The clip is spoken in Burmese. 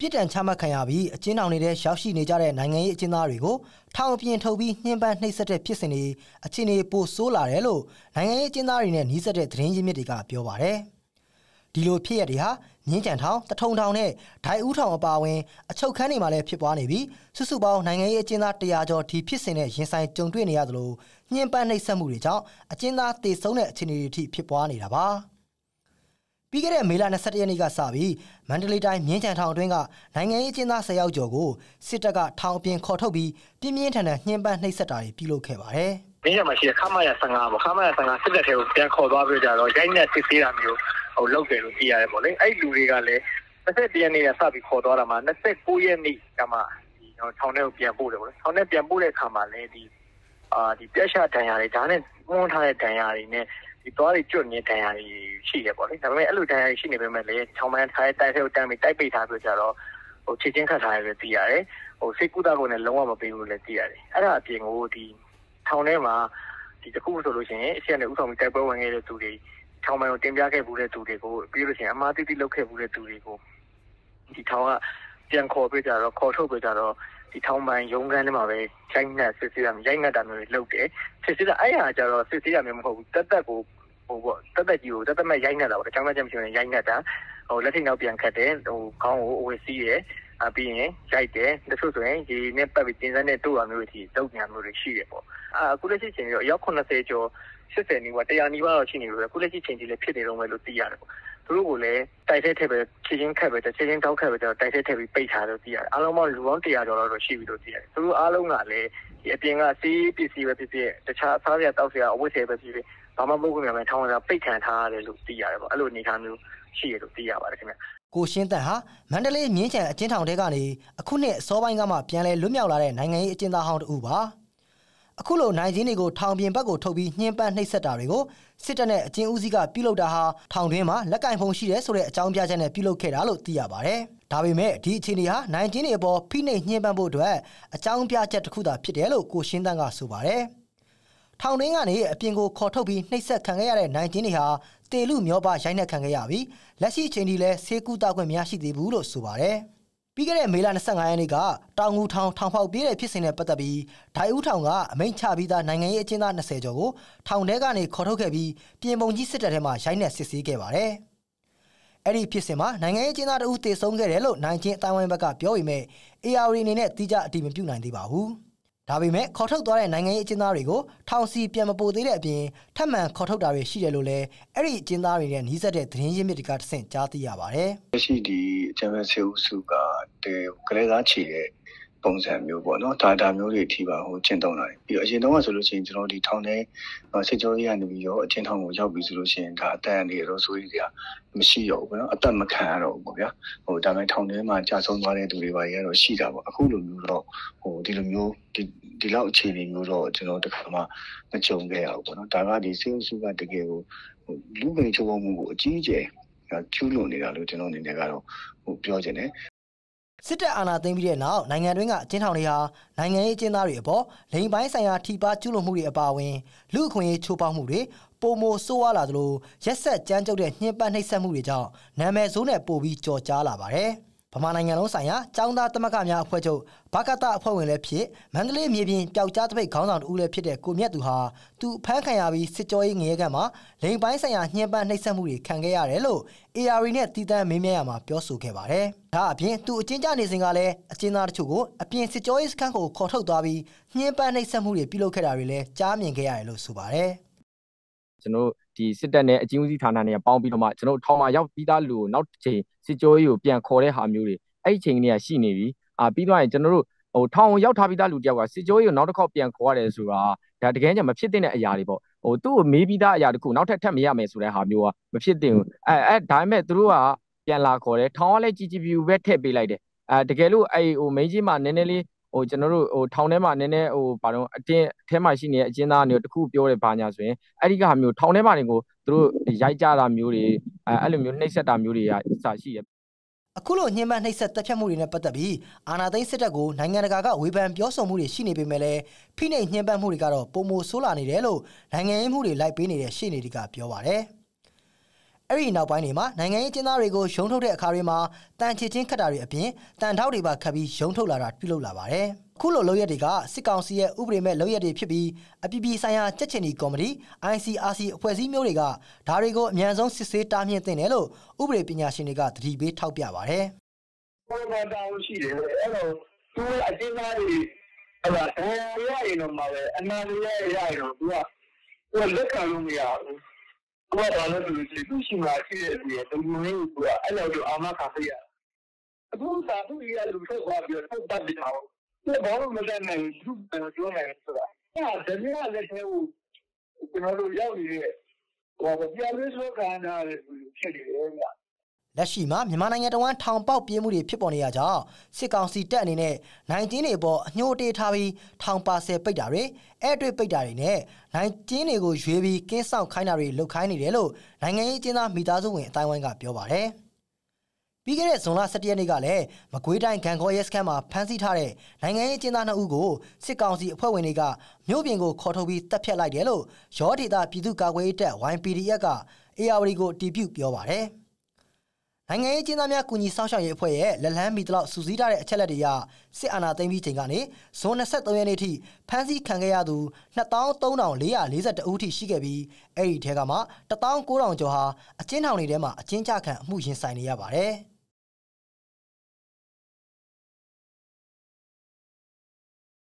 ပြစ်ဒဏ်ချမှတ်ခံရပြီးအကျဉ်းထောင်နေတဲ့ရောက်ရှိနေကြတဲ့နိုင်ငံရေးအကျဉ်းသားတွေကိုထောင်အပြင်ထုတ်ပြီးနှင်းပန်းနှိပ်စက်တဲ့ဖြစ်စဉ်တွေအခြေအနေပိုဆိုးလာတယ်လို့နိုင်ငံရေးအကျဉ်းသားတွေနဲ့နှီးစက်တဲ့သတင်းရင်းမြစ်တွေကပြောပါတယ်။ဒီလိုဖြစ်ရတွေဟာမြင်းကြံထောင်တထုံထောင်နဲ့ဒိုင်ဦးထောင်အပါအဝင်အချုပ်ခန်းတွေမှာလည်းဖြစ်ပွားနေပြီးစုစုပေါင်းနိုင်ငံရေးအကျဉ်းသား100ကျော်ဒီဖြစ်စဉ်နဲ့ရင်ဆိုင်ကြုံတွေ့နေရသလိုညှဉ်းပန်းနှိပ်စက်မှုတွေကြောင့်အကျဉ်းသားတေဆုံးတဲ့အခြေအနေတွေထိဖြစ်ပွားနေတာပါ။ ပြီးခဲ့တဲ့မေလ22ရက်နေ့ကစပြီးမန္တလေးတိုင်းမြင်းချံထောင်အတွင်းကနိုင်ငံရေးအကျဉ်းသား10ယောက်ကျော်ကိုစစ်တပ်ကထောင်အပြင်ခေါ်ထုတ်ပြီးပြင်းပြင်းထန်ထန်ညှဉ်းပန်းနှိပ်စက်တာတွေပြုလုပ်ခဲ့ပါတယ်။မြင်းချံမှာရှိတဲ့ခမရ15ပေါ့ခမရ15စစ်တပ်ထဲကိုပြန်ခေါ်သွားပြီးကြတော့ရိုက်နှက်စစ်ဆေးတာမျိုးဟိုလုပ်တယ်လို့သိရတယ်ပေါ့လေ။အဲ့လူတွေကလည်း21ရက်နေ့ကစပြီးခေါ်သွားတာမှာ29ရက်နေ့ကမှဒီထောင်ထဲကိုပြန်ပို့တယ်ပေါ့လေ။ထောင်ထဲပြန်ပို့တဲ့အခါမှာလည်းဒီအာဒီပြက်ရှဒဏ်ရာတွေဒါနဲ့မွန်းထားတဲ့ဒဏ်ရာတွေနဲ့ ဒီသွားတွေကျွတ်နေဒဏ်ရာတွေရှိတယ်ပေါ့လေဒါပေမဲ့အဲ့လိုဒဏ်ရာတွေရှိနေပေမဲ့လည်းချောင်းမန်းထားတဲ့တိုက်ထဲကိုတန်းပြီးတိုက်ပိတ်ထားပြီးကြတော့ဟိုခြေချင်းခတ်ထားရတယ်သိရတယ်ဟိုစိတ်ကူးတာကိုလည်းလုံးဝမပေးဘူးလည်းသိရတယ်အဲ့ဒါအပြင်ကိုဒီထောင်ထဲမှာဒီတခုဆိုလို့ရှိရင်အချက်နဲ့ဥဆောင်ပြီးတိုက်ပွဲဝင်ခဲ့တဲ့သူတွေထောင်မှန်ကိုတင်ပြခဲ့ဘူးတဲ့သူတွေကိုပြီးလို့ရှိရင်အမားတိတိလုပ်ခဲ့ဘူးတဲ့သူတွေကိုဒီထောင်ကပြန်ခေါ်ပြကြတော့ခေါ်ထုတ်ပြကြတော့ ဒီထောင်ပန်ရုံးခန်းထဲမှာပဲရိုက်နှက်စစ်ဆေးရရိုက်နှက်တာမျိုးတွေလုပ်တယ်စစ်ဆေးတာအဲ့ဟာကျတော့စစ်ဆေးရမျိုးမဟုတ်ဘူးတက်တက်ကိုဟိုပေါ့တက်တက်ကြီးကိုတက်တက်မဲ့ရိုက်နှက်တာပေါ့အကြောင်းမဲ့ချက်မရှိရင်ရိုက်နှက်တာဟိုလက်ထိတ်နောက်ပြန်ခတ်တယ်ဟိုခေါင်းကိုအဝတ်စီးတယ်အပြီးရင်ရိုက်တယ်တချို့ဆိုရင်ဒီနဲ့ပတ်ပြီးတင်စမ်းတဲ့တို့အမျိုးတွေတုတ်ညာမျိုးတွေရှိတယ်ပေါ့အခုလက်ရှိချိန်ရောရောက်80ကျော်80နီးပါး100နီးပါးတော့ရှိနေလို့အခုလက်ရှိချိန်ကြီးလည်းဖြစ်နေတော့မယ်လို့သိရတယ်ပေါ့ သူတို့ကိုလည်းတိုက်ထဲထည့်ပဲချချင်းခက်ပဲချချင်းတောက်ခက်ပဲတော့တိုက်ထဲထည့်ပြီးပိတ်ထားလို့သိရတယ်အားလုံးပေါင်းလူပေါင်း100ကျော်တော့ရှိပြီလို့သိရတယ်သူတို့အားလုံးကလည်းဒီအပြင်ကစီးပစ္စည်းပဲဖြစ်ဖြစ်တခြားအစားရတောက်စရာအဝတ်ထည်ပဲဖြစ်ဖြစ်ဘာမှမဟုတ်ဘူးမြန်မြန်ထောင်းရတာပိတ်ခံထားရတယ်လို့သိရတယ်ပေါ့အဲ့လိုအနေထားမျိုးရှိရလို့သိရပါတယ်ခင်ဗျကိုရှင်းတန်ဟာမန္တလေးမြင်းချံအကျဉ်းထောင်ထဲကနေအခုနှစ်အစောပိုင်းကမှပြန်လဲလွတ်မြောက်လာတဲ့နိုင်ငံရေးအကျဉ်းသားဟောင်းတူပါ အခုလိုနိုင်ချင်းတွေကိုထောင်ပြင်ဘက်ကိုထုတ်ပြီးညှဉ်းပန်းနှိပ်စက်တာတွေကိုစစ်တပ်နဲ့အကျဉ်းဦးစီးကပြုလုပ်တာဟာထောင်တွင်းမှာလက်ကင်ဖုံရှိတယ်ဆိုတဲ့အကြောင်းပြချက်နဲ့ပြုလုပ်ခဲ့တာလို့သိရပါတယ်။ဒါပေမဲ့ဒီအခြေအနေဟာနိုင်ချင်းတွေအပေါ်ဖိနှိပ်ညှဉ်းပန်းဖို့အတွက်အကြောင်းပြချက်တစ်ခုသာဖြစ်တယ်လို့ကိုရှင်းတန်းကဆိုပါတယ်။ထောင်တွင်းကနေအပြင်ကိုခေါ်ထုတ်ပြီးနှိပ်စက်ခံခဲ့ရတဲ့နိုင်ချင်းတွေဟာတေလူမျောပါရိုက်နှက်ခံခဲ့ရပြီးလက်ရှိအချိန်ထိလည်းဆေးကူတာခွင့်မရရှိသေးဘူးလို့ဆိုပါတယ်။ ပြီးခဲ့တဲ့မေလ25ရက်နေ့ကတောင်ငူထောင်ထောင်ဖောက်ပြေးတဲ့ဖြစ်စဉ်နဲ့ပတ်သက်ပြီးဒိုင်ဦးထောင်ကအမိန့်ချပြီးသားနိုင်ငံရေးအကျဉ်းသား20ကျော်ကိုထောင်ထဲကနေခေါ်ထုတ်ခဲ့ပြီးပြင်ပုံကြီးစစ်တပ်ထဲမှာရိုက်နှက်စစ်ဆေးခဲ့ပါတယ်။အဲ့ဒီဖြစ်စဉ်မှာနိုင်ငံရေးအကျဉ်းသားတဦးတေဆုံးခဲ့တယ်လို့နိုင်ချင်းအတိုင်းဝိုင်းဘက်ကပြောပေမဲ့ AR အနေနဲ့တိကျအတည်မပြုနိုင်သေးပါဘူး။ ဒါပေမဲ့ခေါ်ထုတ်သွားတဲ့နိုင်ငံရေးအကျဉ်းသားတွေကိုထောင်စီပြန်မပို့သေးတဲ့အပြင်ထပ်မံခေါ်ထုတ်တာတွေရှိတယ်လို့လည်းအဲ့ဒီအကျဉ်းသားတွေနဲ့နှီးစပ်တဲ့သတင်းရင်းမြစ်တွေကတဆင့်ကြားသိရပါတယ်။ရှိဒီအကျဉ်းသားဆေးဥစုကတဲကလေးသားချီတဲ့ ပုံစံမျိုးပေါ့နော်ဒါဒါမျိုးတွေအထိပါဟိုကျင့်သုံးလာတယ်ပြီးတော့အရင်တုန်းကဆိုလို့ရှိရင်ကျွန်တော်ဒီထောင်ထဲစစ်ကြောရေးကနေပြီးတော့အချင်းထောင်ကိုရောက်ပြီဆိုလို့ရှိရင်ဒါအတန်နေတော့ဆိုရင်ကြာမရှိတော့ဘူးပေါ့နော်အသက်မခံရတော့ဘူးပေါ့ဗျာဟိုဒါပေမဲ့ထောင်ထဲမှာကြာဆုံးသွားတဲ့သူတွေပါရတော့ရှိတာပေါ့အခုလိုမျိုးတော့ဟိုဒီလိုမျိုးဒီဒီလောက်အခြေအနေမျိုးတော့ကျွန်တော်တခါမှမကြုံခဲ့ရဘူးပေါ့နော်ဒါကဒီစေအုပ်စုကတကယ်ကိုလူငယ်ချိုးမှုကိုအကြီးအကျယ်ကျူးလွန်နေတာလို့ကျွန်တော်အနေနဲ့ကတော့ဟိုပြောချင်တယ် စစ်တပ်အာဏာသိမ်းပြီးတဲ့နောက်နိုင်ငံတွင်းကအကျဉ်းထောင်တွေဟာနိုင်ငံရေးအကျဉ်းသားတွေအပေါ်လိင်ပိုင်းဆိုင်ရာထိပါကျူးလွန်မှုတွေအပါအဝင်လူအခွင့်အရေးချိုးဖောက်မှုတွေပုံမိုဆိုးဝါးလာသလိုရက်ဆက်ကြမ်းကြုတ်တဲ့ညှဉ်းပန်းနှိပ်စက်မှုတွေကြောင့်နာမည်ဆိုးနဲ့ပိုပြီးကြော်ကြားလာပါတယ်။ ဗမာနိုင်ငံလုံးဆိုင်ရာចောင်းသားသမဂ္ဂများအဖွဲ့ချုပ်ဘာကတအဖွဲ့ဝင်လည်းဖြစ်မန္တလေးမြေပြင်ပျောက်ကြားတပိတ်ခေါင်းဆောင်တူလည်းဖြစ်တဲ့ကိုမြတ်သူဟာသူဖမ်းခံရပြီးစစ်ကြောရေးငရဲကံမှာလိန်ပိုင်းဆိုင်ရာညှဉ်းပန်းနှိပ်စက်မှုတွေခံခဲ့ရတယ်လို့ AR နဲ့တည်တံ့မေးမြန်းရမှာပြောဆိုခဲ့ပါတယ်။ဒါအပြင်သူအချင်းကြနေစဉ်ကလည်းအချင်းသားတချို့ကိုအပြင်စစ်ကြောရေးစခန်းကိုခေါ်ထုတ်သွားပြီးညှဉ်းပန်းနှိပ်စက်မှုတွေပြုလုပ်ခဲ့တာတွေလည်းကြားမြင်ခဲ့ရတယ်လို့ဆိုပါတယ်။ ကျွန်တော်ဒီစစ်တပ်နဲ့အကြီးအကြီးဌာနတွေကပေါင်းပြီးတော့မှကျွန်တော်ထောင်မှာရောက်ပြီးသားလူကိုနောက်တစ်ချိန်စစ်ကြောရေးကိုပြန်ခေါ်တဲ့ဟာမျိုးတွေအဲ့ဒီချိန်တွေကရှိနေပြီအာပြီးတော့ရင်ကျွန်တော်တို့ဟိုထောင်ရောက်ထားပြီးသားလူတယောက်ကစစ်ကြောရေးကိုနောက်တစ်ခေါက်ပြန်ခေါ်ရတယ်ဆိုတာဒါတကယ်ကြမဖြစ်တဲ့အရာတွေပေါ့ဟိုသူ့ကိုမေးပြီးသားအရာတခုနောက်ထပ်ထပ်မရမယ်ဆိုတဲ့ဟာမျိုးကမဖြစ်သင့်ဘူးအဲအဲဒါပေမဲ့သူတို့ကပြန်လာခေါ်တယ်ထောင်ကလည်း GGPU ပဲထည့်ပေးလိုက်တယ်အဲတကယ်လို့အဲဟို main ကြီးမှာနည်းနည်းလေး ဟိုကျွန်တော်တို့ဟိုထောင်ထဲမှာနည်းနည်းဟိုဘာလို့အတင်းအထဲမှာရှိနေတဲ့အကျဉ်းသားမျိုးတခုပြောတယ်ဘာညာဆိုရင်အဲ့ဒီကဟာမျိုးထောင်ထဲမှာနေကိုသူတို့ရိုက်ကြတာမျိုးတွေအဲအဲ့လိုမျိုးနှိပ်စက်တာမျိုးတွေကစာရှိရအခုလိုညှဉ်းပန်းနှိပ်စက်တပ်ဖြတ်မှုတွေနဲ့ပတ်သက်ပြီးအာဏာသိမ်းစစ်တပ်ကိုနိုင်ငံတကာကဝေဖန်ပြောဆိုမှုတွေရှိနေပေမဲ့လည်းဖိနှိပ်ညှဉ်းပန်းမှုတွေကတော့ပုံမိုဆိုးလာနေတယ်လို့နိုင်ငံရေးမှုတွေလိုက်ပေးနေတဲ့ရှေ့နေတွေကပြောပါတယ်။ အဲ့ဒီနောက်ပိုင်းတွေမှာနိုင်ငံရေးကျင်းသားတွေကိုရုံထုတ်တဲ့အခါတွေမှာတန်ချေချင်းခတ်တာတွေအပြင်တန်ထောက်တွေပါခတ်ပြီးရုံထုတ်လာတာပြုလုပ်လာပါတယ်။ခုလိုလုပ်ရက်တွေကစစ်ကောင်စီရဲ့ဥပဒေမဲ့လုပ်ရက်တွေဖြစ်ပြီးအပြည်ပြည်ဆိုင်ရာကြက်ချင်ဒီကော်မတီ ICRC အဖွဲ့အစည်းမျိုးတွေကဒါတွေကိုအမြန်ဆုံးစစ်ဆေးတားမြစ်သင့်တယ်လို့ဥပဒေပညာရှင်တွေကသတိပေးထောက်ပြပါတယ်။ပေါ်ပေါ်တောင်းရှိတယ်အဲ့တော့သူအကျဉ်းသားတွေဟလာအဲရရင်တော့မှာပဲအနာရရရရင်တော့သူကသူလက်ခံလို့မရဘူး။ သူကဘာလို့လဲဆိုသူရှိမှရှိတဲ့သူရဲ့တုံ့ပြန်ကိုသူကအဲ့လိုအာမခံပေးရ။အခုသာသူရလူထုတ်သွားပြီးတော့တတ်တယ်အောင်။သူဘာလို့မတတ်နိုင်ဘူးသူပြောနိုင်ဆိုတာ။အဲ့ဒါတည်းကလည်းထဲကိုကျွန်တော်တို့ရောက်နေတဲ့ဟိုပြန်လို့ဆိုခံရတဲ့ဖြစ်နေတယ်ဗျ။ လက်ရှိမှာမြန်မာနိုင်ငံတဝန်းထောင်ပေါက်ပြေးမှုတွေဖြစ်ပေါ်နေရကြောင်းစစ်ကောင်စီတပ်အနေနဲ့နိုင်ကျင်းတွေပေါ်အညှိုးတေးထားပြီးထောင်ပါဆယ်ပိတ်တာတွေအဲ့တွေ့ပိတ်တာတွေနဲ့နိုင်ကျင်းတွေကိုရွေးပြီးကင်းဆောင်ခိုင်းတာတွေလုပ်ခိုင်းနေတယ်လို့နိုင်ငံရေးကျင်းသားမိသားစုဝင်အတိုင်းဝိုင်းကပြောပါတယ်ပြီးခဲ့တဲ့ဇွန်လ17ရက်နေ့ကလည်းမကွေးတိုင်းဂံခေါ်ရဲစခန်းမှာဖမ်းဆီးထားတဲ့နိုင်ငံရေးကျင်းသား2ဦးကိုစစ်ကောင်စီအဖွဲ့ဝင်တွေကမြို့ပြင်ကိုခေါ်ထုတ်ပြီးတပ်ဖြတ်လိုက်တယ်လို့ရောဒေတာပြည်သူ့ကာကွယ်ရေးတပ် YPDF က AR ကိုတီးပြုတ်ပြောပါတယ်။ နိုင်ငံရေးကျင်းသားများကူညီဆောင်ရှောက်ရေးအဖွဲ့ရဲ့လက်လန်းမီတလောက်စူးစီးထားတဲ့အချက်လက်တွေအရစစ်အာဏာသိမ်းပြီးချိန်ကနေဇွန်23ရက်နေ့ထိဖမ်းဆီးခံခဲ့ရသူ23,442ဦးထိရှိခဲ့ပြီးအဲ့ဒီထဲကမှ19,000ကျော်ဟာအကျဉ်းထောင်တွေထဲမှာအကျဉ်းချခံအမှုရင်ဆိုင်နေရပါတယ်။